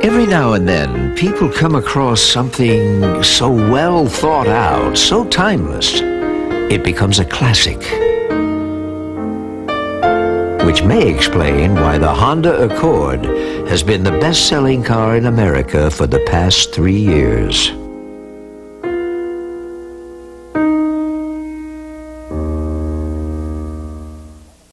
Every now and then, people come across something so well thought out, so timeless, it becomes a classic. Which may explain why the Honda Accord has been the best-selling car in America for the past three years.